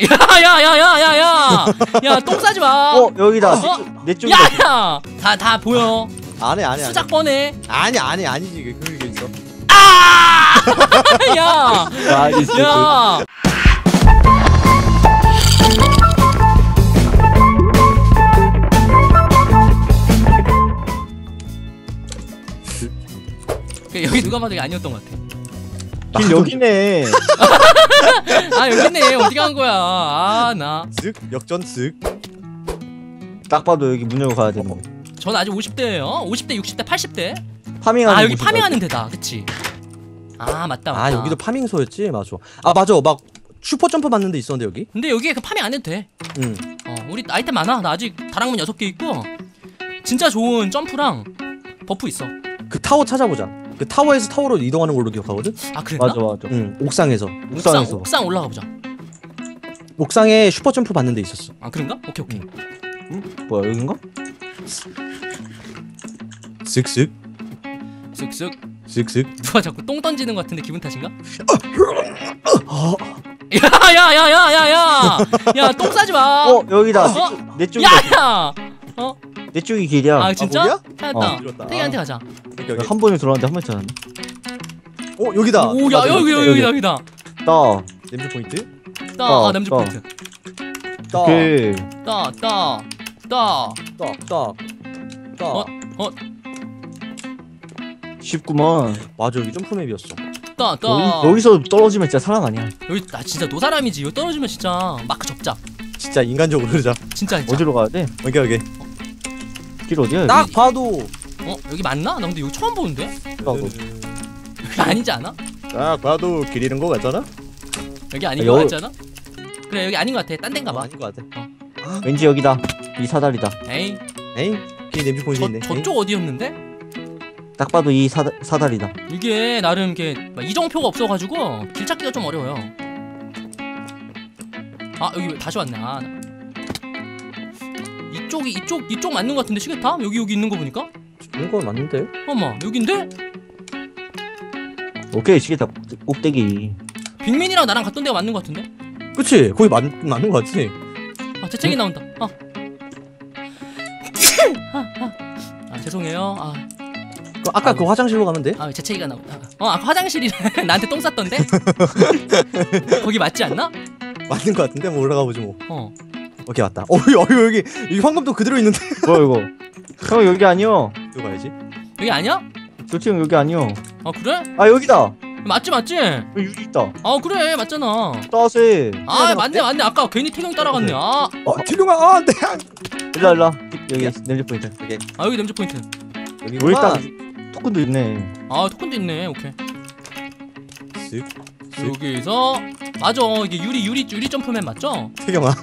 야야야야야야 야 똥 싸지 마. 어 여기다 어? 내 쪽. 야야 다 다 보여. 안해 안해 수작 뻔해. 아니 아니 아니지 그 그게 있어 아! 야. nice. 야. 그 여기 누가 봐도 이게 아니었던 것 같아. 길 여기네. 아 여기 있네. 어디 간 거야? 아 나. 쓱 역전 쓱 딱 봐도 여기 문 열고 가야 되는 거. 전 아직 50대예요. 50대, 60대, 80대. farming하는 아 여기? farming하는 데다. 그치? 아 맞다. 맞다. 아 여기도 farming소였지 맞아 아 맞아 막 슈퍼 점프 받는 데 있었는데 여기 근데 여기에 그 farming 안 해도 돼. 응 어 우리 아이템 많아. 나 아직 다락문 6개 있고 진짜 좋은 점프랑 buff 있어. 그 타워 찾아보자 그 타워에서 타워로 이동하는 걸로 기억하거든 아 그랬나? 맞아 맞아. 응 옥상에서 옥상, 옥상에서. 옥상 올라가 보자. 옥상에 슈퍼 점프 받는 데 있었어 아 그런가? 오케이 오케이. 뭐야 여긴가? 쓱쓱 쓱쓱. 쓱쓱 누가 자꾸 똥 던지는 것 같은데 기분 탓인가? 어, 야야야야야야! 야 똥 싸지 마. 어 여기다. 어? 내 쪽이 야야. 어? 내 쪽이 길이야. 아 진짜? 거기야? 찾았다. 어. 이렇다. 태기한테 가자. 여기 여기 한 번에 들어왔는데 한 번에 찾았네. 어 여기다 오 야 맞아, 여기 여기 여기. 여기 여기다. 따. 냄새 포인트 따. 어, 아 냄새 어. 포인트. 따 오케이. 따 따. 따. 따 따따 어? 어? 쉽구만. 맞아 여기 점프맵이었어 따 따. 여기, 여기서 떨어지면 진짜 사람 아니야. 여기 나 진짜 노사람이지. 여기 떨어지면 진짜 마크 접자. 진짜 인간적으로 그러자 진짜 진짜. 어디로 가야 돼? 여기 여기 길 어디야? 여기? 딱 봐도 어 여기 맞나? 나 근데 여기 처음 보는데? 봐도. 아니지 않아? 딱 봐도 길 잃은 거 같잖아 여기 아닌 아, 거 여- 같지 않아? 그래 여기 아닌 것 같아. 딴 데인가 어, 봐. 아닌 거 같아 왠지 여기다. 이 사다리다. 에이 에이 길 냄새 포인트 저, 있네 저쪽 어디였는데? 딱 봐도 이 사다, 사다리다. 이게 나름 이게 막 이정표가 없어가지고 길 찾기가 좀 어려워요. 아 여기 왜 다시 왔네. 아, 나- 이쪽이 이쪽 이쪽 맞는 것 같은데 시계탑 여기 여기 있는 거 보니까 거 맞는데 어머 여긴데 오케이 시계다 꼭대기. 빅민이랑 나랑 갔던 데가 맞는 것 같은데 그치 거기 맞, 맞는 거 같지 아 재채기 나온다. 아. 아, 아. 아 죄송해요. 아, 그 아까 그 화장실로 가면 돼? 아 재채기가 나온다. 어 아까 화장실이 나한테 똥 쌌던데 거기 맞지 않나? 맞는 거 같은데 뭐 올라가 보지 뭐 어. 오케이 맞다 어 여기 여기 여기 황금도 그대로 있는데 뭐야 이거? 형 여기 아니요. 이거 가야지 여기 아니야? 조치 형 여기 아니요. 아 그래? 아 여기다. 맞지 맞지? 여기 유리 있다. 아 그래 맞잖아. 따세. 아 맞네 맞네 아까 괜히 태경 따라갔네 아, 어 뒤로가 아 안돼 일라 일라. 여기 냄새 포인트. 오케이 아 여기 냄새 포인트 우리 여기구만 딱 토큰도 있네. 아 토큰도 있네 오케이 쓱 쓱. 여기서 맞아 이게 유리 유리 유리 점프맵 맞죠? 태경아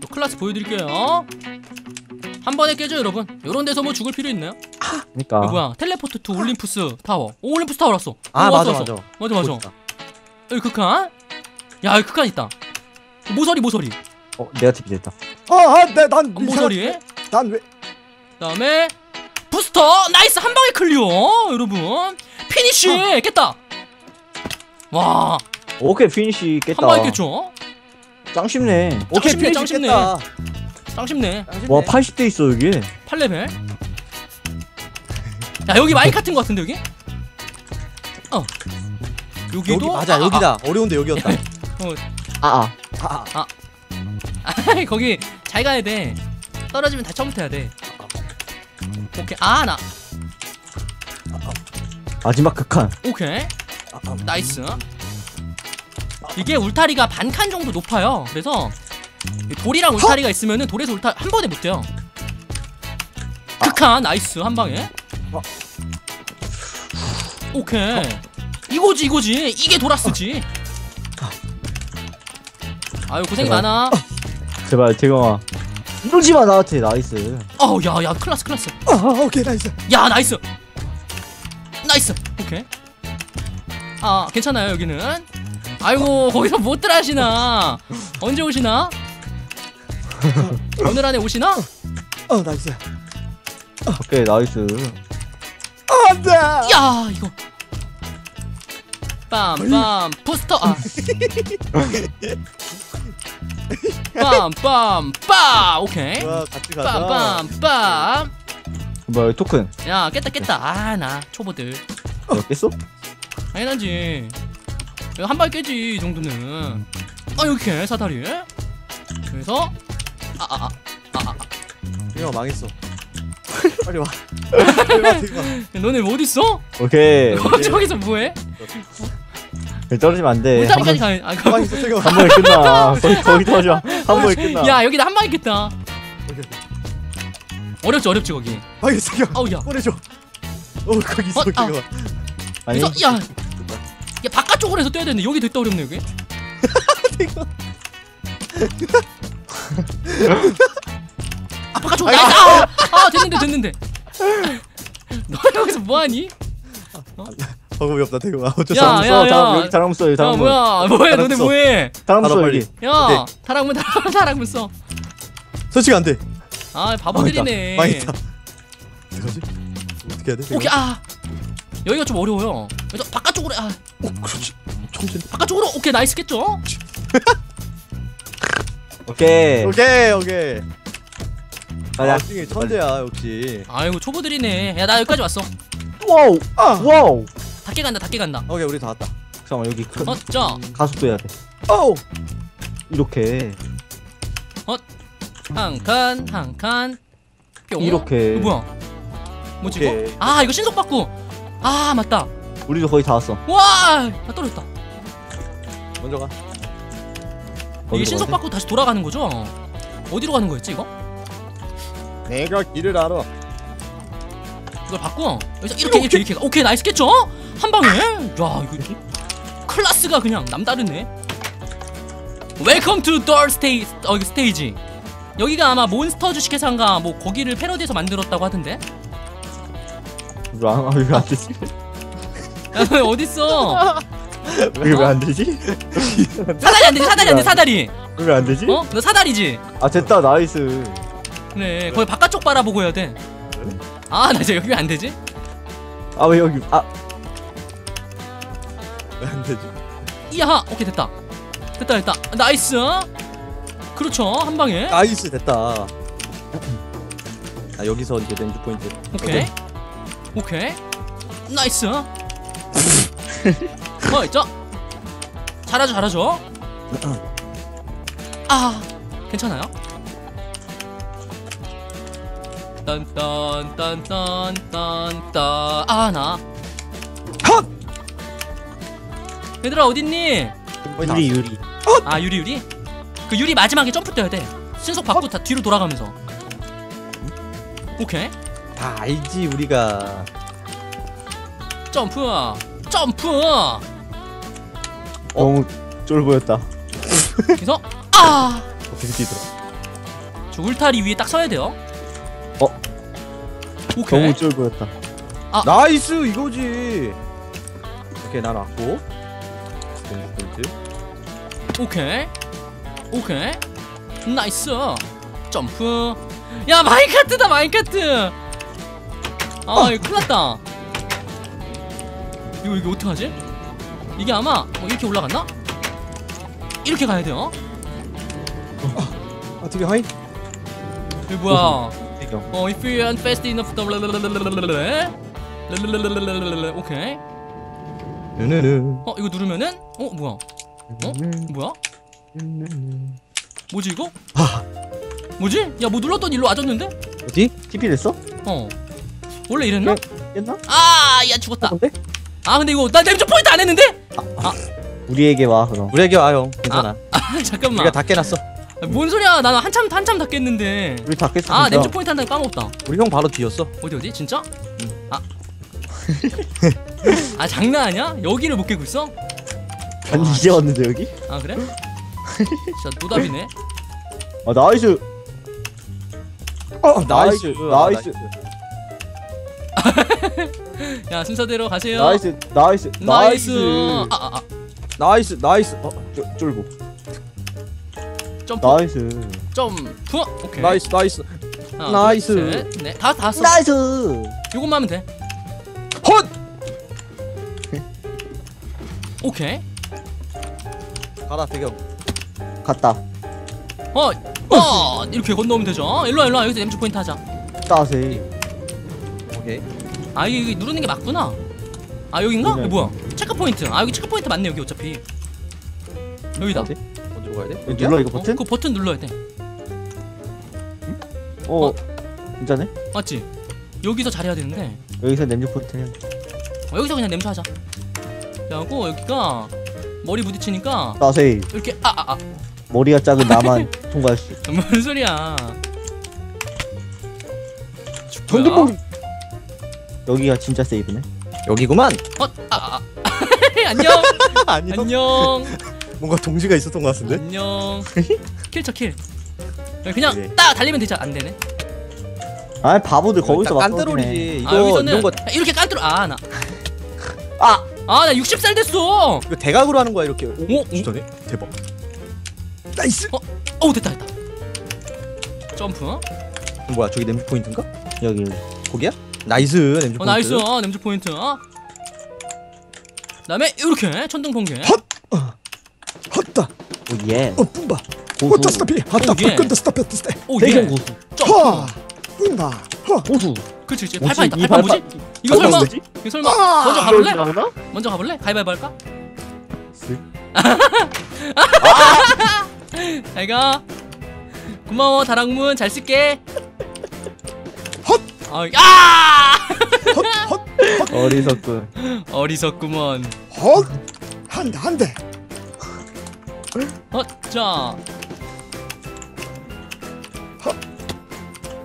또 클래스 보여드릴게요 한 번에 깨져 여러분. 요런 데서 뭐 죽을 필요 있나요? 그러니까. 이거 뭐야 teleport to Olympus Tower. 오 올림푸스 타워 왔어. 아 오, 맞아 왔어, 맞아 왔어. 맞아. 맞아 멋있다. 여기 극한? 야 여기 극한 있다. 모서리 모서리. 어 내가 TP 됐다. 아난난 어, 모서리. 난왜? 그다음에 부스터. nice 한 방에 클리어 여러분. 피니쉬 깼다. 와. 오케이 피니시 깼다. 한 방에 깼죠? 짱 쉽네. 오케이 쉽네. 깼다 쉽네 짱 쉽네. 와 80대 있어 여기. 8레벨? 야 여기 마이 같은 거 같은데 여기? 어. 여기도? 여기 맞아 아, 여기다. 어려운데 여기였다. 아 아. 아, 아. 아, 거기 잘 가야 돼. 떨어지면 다시 처음부터 해야 돼. 오케이. 아나. 마지막 극한. 오케이. 아, 아. nice. 이게 울타리가 반 칸 정도 높아요. 그래서 이 돌이랑 울타리가 있으면은 돌에서 울타 한 번에 못 돼요. 극한 nice 한 방에. 어. 오케이. 이거지 이거지. 이게 클라스지. 아유 고생이 제발. 많아. 제발. 대경아. 이러지 마 나한테. nice. 어우 야야 클라스 클라스. 아, 아 오케이 nice. 야 nice. nice. 오케이. 아 괜찮아요 여기는. 아이고 거기서 못들 하시나? 언제 오시나 오늘 안에 오시나? 어 nice. 오케이 nice. 안돼! 야 이거. 빰빰 부스터. 아. 빰빰빰 오케이. 와 같이 가자. 빰빰빰 뭐야 토큰. 야 깼다 깼다. 아 나 초보들. 너 깼어? 당연하지. 이거 한발 깨지 이 정도는. 아 이렇게 사다리 그래서 아아아 아, 아, 대경아 망했어. 빨리 와. 빨리 와 대경아 아. 너네 뭐 어딨어? 오케이 저기서 뭐해? 떨어지면 안돼. 울타리까지 가면 아, 그- 대경아 한 번에 끝나. 거기 거기 터져. 한 번에 끝나. 야 여기다 한방 있겠다. 어렵지 어렵지 거기. 망했어 대경아 아우 야. 꺼내줘. 어 거기 있어 어, 아. 아니. 그래서 야, 야 바깥쪽으로 해서 떠야 되는데 여기 됐다 어렵네 여기. 아 바깥쪽 나이스. 아, 아 됐는데 됐는데. 너 여기서 뭐하니? 방법이 없다 대경아 어쩔 수 야, 없어 야, 써 야. 다음 여기 다람 써 여기 야 다람 써 뭐야 뭐해 너네 알았어. 뭐해? 알아, 써 빨리. 여기 야 타락문 타락 타락문 써. 설치가 안돼 아 바보들이네. 망했다 어떡하지 어떻게 해야 돼 오케이 아 여기가 좀 어려워요. 그래서 바깥쪽으로 아 어 그렇지 청진 바깥쪽으로 오케이 나이스 겠죠? 오케이 오케이 오케이 가자 아 찡이 천재야 역시 아이고 초보들이네. 야 나 여기까지 왔어. wow 아 wow 닭게 간다 닭게 간다. 오케이 우리 다 왔다 잠깐만 여기 그- 어쩌 가속도 해야 돼 어우 이렇게 한 칸, 한 칸. 뿅. 이렇게. 이거 뭐야? 뭐지 오케이. 이거? 아 이거 신속 받고. 아 맞다. 우리도 거의 다 왔어 와, 나 떨어졌다. 먼저 가 이게 신속? 받고 다시 돌아가는 거죠? 어디로 가는 거였지 이거? 내가 길을 알아 이걸 바꿔. 여기서 이렇게 이렇게 이렇게. 오케이 nice 깼죠? 한 방에. 야 이거 클라스가 그냥 남다르네. welcome to the stage 어 이거 스테이지. 여기가 아마 몬스터 주식회사인가 뭐 거기를 패러디해서 만들었다고 하던데. 이거 안, 아, 이거 안 되지? 야, 어딨어? 이거 왜안 되지? 사다리 안 되지 사다리 안 돼 사다리. 왜 안 되지? 어? 너 사다리지? 아 됐다 nice 그래 거기 바깥쪽 바라보고 해야 돼. 아나 이제 여기 왜 안 되지? 아 왜 여기 아 왜 안 되지 이야 오케이 됐다. 됐다 됐다. nice. 그렇죠 한 방에. nice 됐다 아 여기서 이제 렌즈 포인트 오케이. 오케이. nice. 어 있죠? 잘하죠 잘하죠. 아 괜찮아요? 딴딴딴딴딴딴 아나 헛! 얘들아 어딨니? 유리 유리 아 유리 유리? 그 유리 마지막에 점프 뛰어야 돼 신속 받고 다 뒤로 돌아가면서 오케이 다 알지 우리가 점프 점프. 너무 쫄보였다. 그래서 아! 어떻게 뛰더라? 저 울타리 위에 딱 서야 돼요. 어? 오케이. 너무 쫄보였다. nice! 이거지! 오케이 난 왔고. 포인트 오케이. 오케이. nice. 점프. 야 마인카트다 마인카트! 아! 이거 큰일 났다 이거 이거 어떡하지? 이게 아마 뭐 이렇게 올라갔나? 이렇게 가야 돼요 아 되게 하이 이거 뭐야 대경 어 if you aren't fast enough 오케이 느느느 어 이거 누르면은 어 뭐야 어? 뭐야? 뭐지 이거? 뭐지? 야 뭐 눌렀더니 일로 와줬는데? 어디? TP 됐어? 어 원래 이랬나? 깼나? 아 야 죽었다 근데? 아 근데 이거 나 램저 포인트 안 했는데? 우리에게 와 그럼 우리에게 와요 괜찮아 아 잠깐만 우리가 다 깨놨어 뭔 소리야 나는 한참 한참 다 깼는데 우리 다 깼어 아 진짜. 램저 포인트 한다니 까먹었다 우리 형 바로 뒤였어 어디 어디 진짜? 아. 아 장난 아니야? 여기를 못 깨고 있어? 아니 이제 왔는데 여기? 아 그래? 진짜 노답이네 아 nice 어 nice, 아, nice. 야 순서대로 가세요. nice nice nice. nice. 아 아 아, nice nice. 어, 쫄- 쫄보 점프. nice. 점프. 오케이. nice nice. 하나, nice. 둘, 셋, 넷. 다, 다 했어. nice. 요것만 하면 돼. 헛! 오케이. 가라 대경 갔다. 어, 어 이렇게 건너면 되죠. 일로와 일로와. 여기서 램프 포인트 하자. 따세. 오케이 아 이게 누르는 게 맞구나 아 여긴가? 그래. 이거 뭐야 체크 포인트 아 여기 체크 포인트 맞네 여기 어차피 여기다 어디? 어디로 가야 돼? 여기 눌러 이거 어, 버튼? 그 버튼 눌러야 돼 어. 진짜네? 맞지? 여기서 잘해야 되는데 여기서 냄새 포인트 해야 돼. 어, 여기서 그냥 냄새 하자 그래갖고 여기가 머리 부딪히니까 따세. 이렇게 아아 아 머리가 작은 나만 통과할 수. 있어. 뭔 소리야 정답. 여기가 진짜 세이브네. 여기구만. 어, 아, 아. 안녕. 아니요. 안녕. 뭔가 동지가 있었던 것 같은데? 안녕. 킬쳐 킬. 그냥 그래. 딱 달리면 되지 안 되네. 아 바보들 거기서 막 깐뜨롤이지. 아 이거 여기서는 이런 거 이렇게 깐뚜로 아나. 아! 아 나 60살 됐어. 이거 대각으로 하는 거야 이렇게. 오, 오, 오. 진짜네? 대박. 나이스! 어 됐다 됐다. 점프. 어 뭐야 저기 냄새 포인트인가? 여기 여기. 거기야? 나이스 냄새 포인트. 나이스. 어, 냄새 포인트. 어? 그다음에 이렇게 천둥 번개. 헛다. 오 예. 어 뿜바. 고수. 스타피 오, 예. 헛다 스타피 스타 예. 고수. 하! 뿜바. 하! 고수. 그렇지 그렇지? 팔판 있다. 이 팔판 뭐지? 이거 설마? 이거 설마 아! 먼저 가볼래? 나오나? 먼저 가볼래? 가위바위보 할까? 잘가 고마워 다랑문. 잘 쓸게. 헛! 아, 아! 헛헛 어리석군. 어리석구먼. 헛. 한대 한대. 헛자.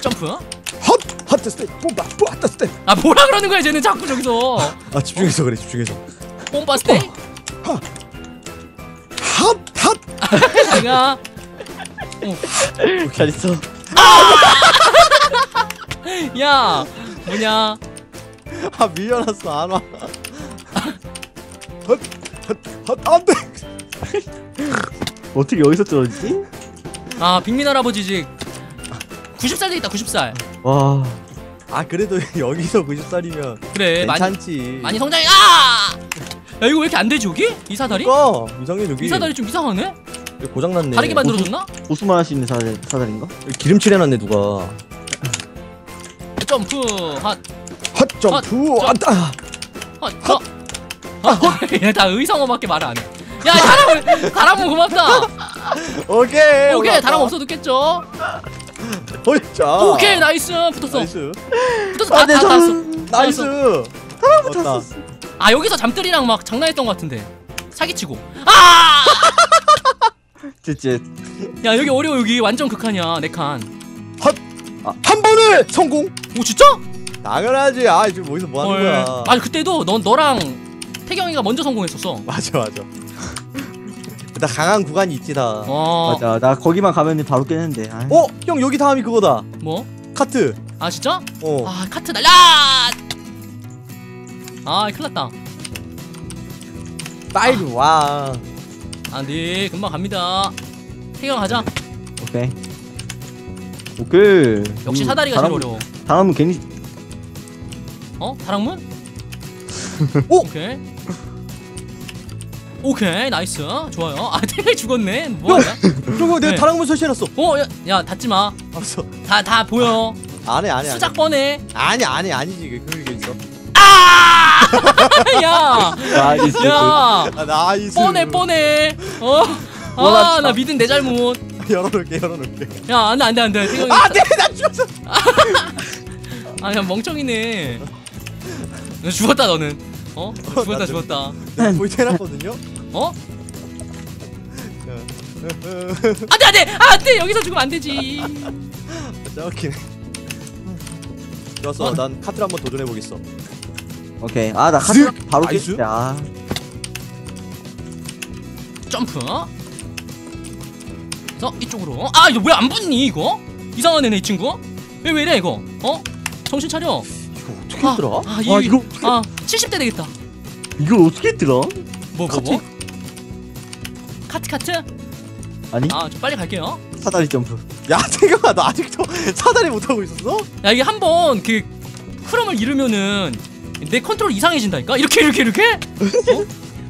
점프? 헛. 헛다 스테 뿜바 뿜바 스테 아 뭐라 그러는 거야 쟤는 자꾸 저기서. 아 집중해서 그래 집중해서. pompa 스테이 핫핫 잘가? 잘 있어. 야 뭐냐 아 밀려났어 안와 안돼 어떻게 여기서 떨어지지? 아 빅민 할아버지지 90살 되겠다 90살 와. 아 그래도 여기서 90살이면 그래 많이 괜찮지 많이 성장해 아! 야 이거 왜 이렇게 안 되지 여기? 이 사다리? 그니까 이상해 여기 이 사다리 좀 이상하네? 고장났네 다르게 만들어줬나? 고수만 할 수 있는 사다리, 사다리인가? 기름칠 해놨네 누가 점프 핫헛 점프 헛, 왔다 핫, 헛. 아, 얘다 의성어밖에 말을 안 해. 야, 다락, 다락문 고맙다. 오케이 오케이, 다락 없어도 깼죠. 자 오케이, nice. 붙었어. nice 붙었어. 다, 아, 내 다, 다 왔어. 손. nice 붙었어. 아, 여기서 잠뜰이랑 막 장난했던 것 같은데. 사기치고. 아! 찌찌. 야, 여기 어려워. 여기 완전 극한이야. 네 칸. 한 번에 성공 오, 진짜? 당연하지 아 지금 어디서 뭐 하는 거야 아, 그때도 넌 너랑 태경이가 먼저 성공했었어. 맞아 맞아 나 강한 구간이 있지 다 어, 맞아. 나 거기만 가면 바로 깨는데. 아이. 어? 형 여기 다음이 그거다 뭐? 카트 아, 진짜? 어 아, 카트 날라! 아, 큰일 났다. 빨리 와 아, 네, 금방 갑니다. 태경 가자. 오케이. 오케이. 역시 음, 사다리가 제일 다락- 어려워. 다락문 괜히 어? 다락문? 오! 오케이. 오케이, nice. 좋아요. 아, 태경이 죽었네. 뭐하냐? 저거 내가 네. 다락문 설치해놨어 어, 야, 야, 닫지 마. 알았어 다, 다 보여. 안 해 안해 수작 뻔해. 아니 아니 아니지 그게 그게 있어 아! 야! nice. 야! 아 nice 뻔해, 뻔해. 어? 아, 나 마. 믿은 내 잘못. 열어놓을게 열어놓을게 야, 안 돼, 안 돼, 안 돼. 태경이. 안돼 나 죽었어 아, 야, 멍청이네. 너 죽었다, 너는. 어? 죽었다, 나 죽었다. 내가 보이트 해놨거든요 어? 안 돼, 안 돼! 안 돼! 여기서 죽으면 안 되지. 짜웃기네 좋았어 어? 난 카트를 한번 도전해보겠어 오케이. 아, 나 카트 쓱. 바로. 깼지. 아. 점프. 자, 이쪽으로. 아, 이거 왜 안 붙니, 이거? 이상한 애네, 이 친구. 왜, 왜 이래, 이거? 어? 정신 차려. 이거 어떻게 아, 했더라? 아, 이, 와, 이거 아, 70대 되겠다. 이걸 어떻게 들어? 뭐, 뭐, 뭐? 카트, 카트? 아니, 아, 좀 빨리 갈게요. 사다리 점프. 야 태경아 너 아직도 사다리 못하고 있었어? 야, 이게 한번 그 흐름을 잃으면은 내 컨트롤 이상해진다니까? 이렇게, 이렇게, 이렇게? 어?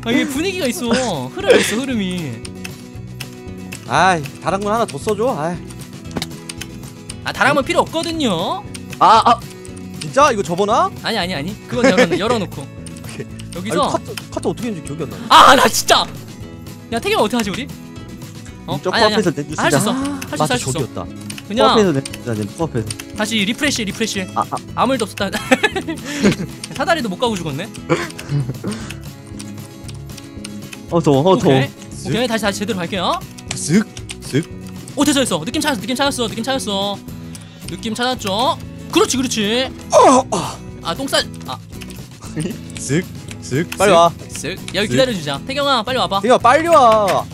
아 이게 분위기가 있어 흐름이 있어 흐름이 아이 다락문 하나 더 써줘. 아이. 아 다락문 필요 없거든요. 아, 아. 진짜? 이거 접어놔? 아니 아니 아니. 그건 열어, 열어놓고. 아, 여기서? 카트 카트 어떻게 했는지 기억이 안 나네. 아나 진짜! 야 태경 어떻게 하지 우리? 어? 저 아니 아니 코앞에서 내할수 있어. 아, 할수 있어 맞다 할수 있어. 저기였다. 그냥 코앞에서 내자 내 코앞에서. 다시 refresh refresh 아, 아. 아무 일도 없었다. 사다리도 못 가고 죽었네. 어 더워 어 더워 오케이. 오케이 다시 다시 제대로 갈게요 쓱 쓱 오 됐어 됐어. 느낌 찾았어 느낌 찾았어 느낌 찾았어. 느낌 찾았죠? 그렇지 그렇지. 아 똥쌀 아. 쓱 쓱 빨리 와. 쓱 여기 기다려주자. 태경아 빨리 와봐. 태경아 빨리 와.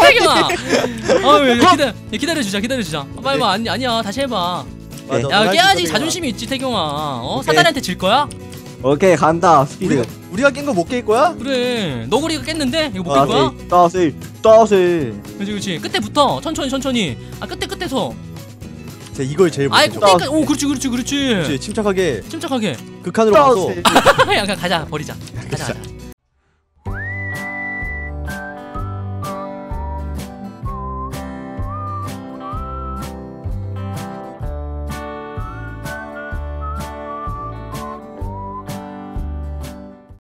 태경아 어왜 기다 야, 기다려주자 기다려주자. 아, 빨리 와. 아니 아니야. 다시 해봐. 맞아, 야 깨야지. 있어, 자존심이 있지 태경아. 어 오케이. 사다리한테 질 거야 오케이 간다. 스피드. 우리가 깬 거 못 깰 거야? 그래. 너구리가 깼는데? 이거 못 깰 거야? 따세 따세. 그렇지 그렇지. 끝에부터. 천천히 천천히. 아 끝에 끝에서. 제 이걸 제일 아예 못해 꼭대기까지 오 그렇지 그렇지 그렇지. 그렇지 침착하게. 침착하게. 극한으로 가서. 따세 그냥 가자. 버리자. 가자 가자